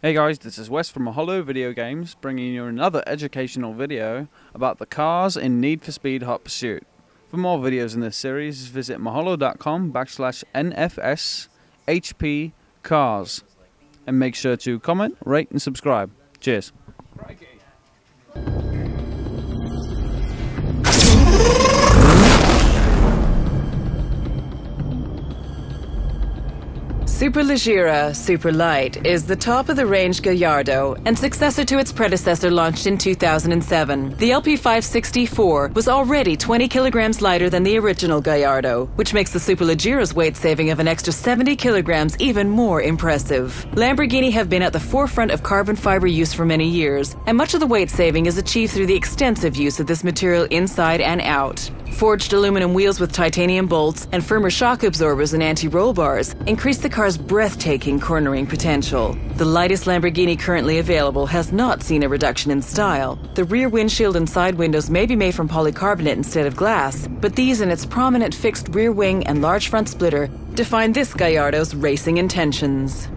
Hey guys, this is Wes from Mahalo Video Games, bringing you another educational video about the cars in Need for Speed Hot Pursuit. For more videos in this series, visit mahalo.com backslash NFS HP Cars. And make sure to comment, rate, and subscribe. Cheers. Superleggera Super Light is the top of the range Gallardo and successor to its predecessor launched in 2007. The LP564 was already 20 kilograms lighter than the original Gallardo, which makes the Superleggera's weight saving of an extra 70 kilograms even more impressive. Lamborghini have been at the forefront of carbon fiber use for many years, and much of the weight saving is achieved through the extensive use of this material inside and out. Forged aluminum wheels with titanium bolts and firmer shock absorbers and anti-roll bars increase the car's breathtaking cornering potential. The lightest Lamborghini currently available has not seen a reduction in style. The rear windshield and side windows may be made from polycarbonate instead of glass, but these and its prominent fixed rear wing and large front splitter define this Gallardo's racing intentions.